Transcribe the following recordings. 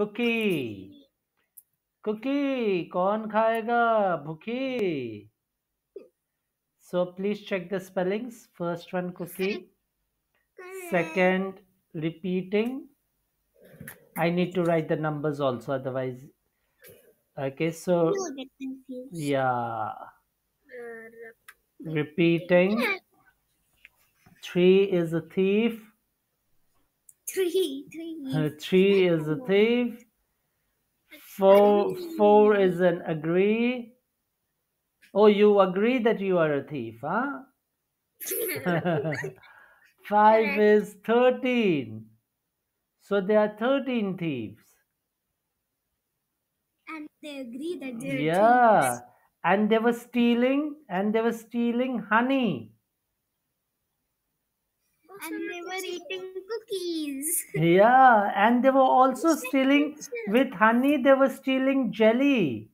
cookie cookie kaun khayega bhookie so please check the spellings. First one cookie second repeating. I need to write the numbers also otherwise. Okay so yeah. Repeating. three is a thief three, three. Uh, three is a thief. Four four is an agree. Oh you agree that you are a thief huh? Five is 13 so there are 13 thieves. And they agree that they're yeah. and they were stealing and they were stealing honey. And they were eating. Yeah and they were also stealing with honey they were stealing jelly.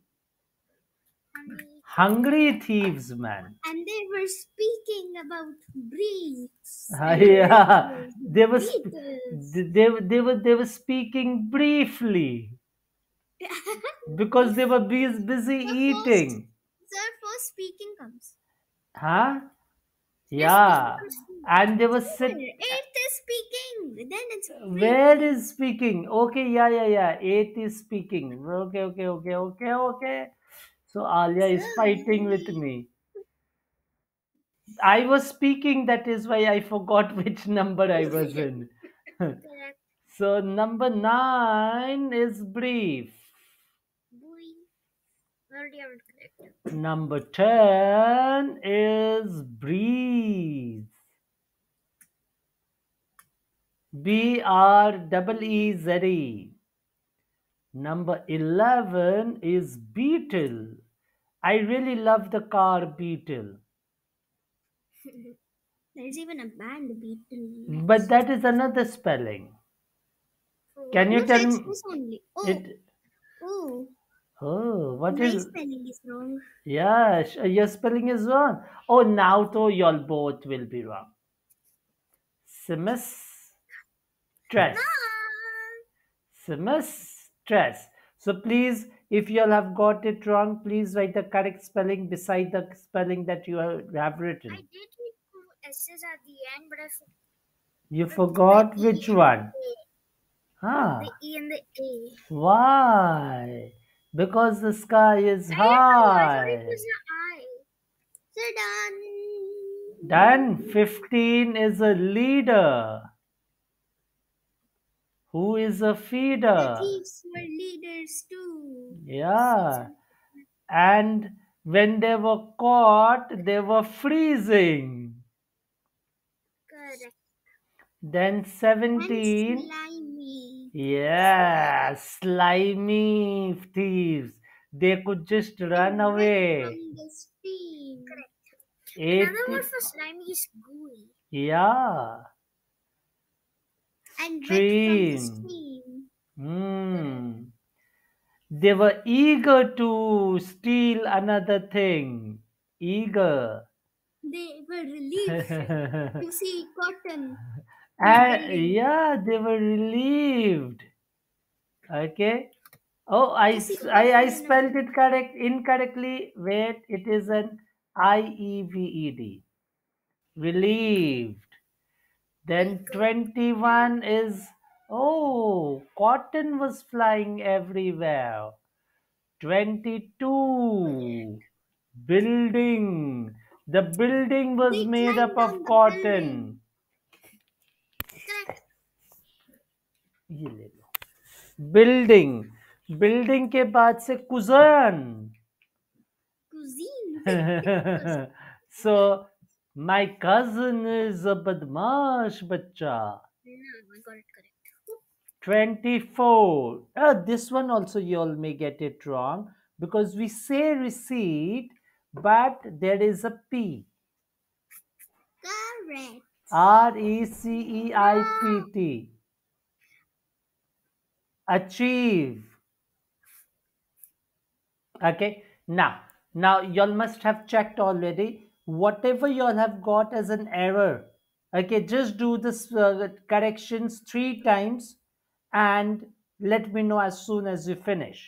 Hungry thieves man. And they were speaking about breeds. yeah they were they, they, they were they were speaking briefly. Because they were bus- busy eating. Sir, first speaking comes. huh? Yeah. and they were Sir, sit eighth is speaking. Then it's uh, where is speaking okay yeah yeah yeah eight is speaking okay okay okay okay okay so alia is fighting with me i was speaking that is why i forgot which number i was in so number nine is brief Boy. Already I would correct. Number 10 is breathe. B R E Z E. Number 11 is beetle. I really love the car beetle. There's even a band beetle. But that is another spelling. Oh. Can you No, tell me this only. Oh, it? oh. Oh, what My is? spelling is wrong. Yeah, sh- uh, your spelling is wrong. Oh, now though y'all both will be wrong. Semestress. Semestress. So please, if you all have got it wrong, please write the correct spelling beside the spelling that you have have I written. did read two S's at the end, but I forgot You forgot which one? Ah, the E and the A. why? Because the sky is I don't know, I thought high. it was I. So done. Then 15 is a leader. Who is a feeder? The thieves were leaders too. Yeah. And when they were caught, they were freezing. Correct. Then And 17, slimy. yeah, slimy thieves. They could just run away. From the steam. Correct. Another word for slimy is gooey. yeah. And wet from the Stream. Hmm. They were eager to steal another thing. Eager. They were relieved to see cotton. And yeah, they were relieved. Okay. Oh, I, I, I, I cotton in a spelled it correct incorrectly. Wait, it is an I E V E D. Relieved. Then 21 is oh, cotton was flying everywhere. 22 building. The building was They made up climbed of down the cotton. building. Correct. ये ले लो building building के बाद से cuisine Cuisine. so my cousin is a badmash bachcha. No, I got it correct. 24 uh, this one also you all may get it wrong because we say receipt but there is a p. Correct. r e c e i p t. Achieve. Okay now now y'all must have checked already whatever y'all have got as an error okay just do this uh, corrections three times and Let me know as soon as you finish.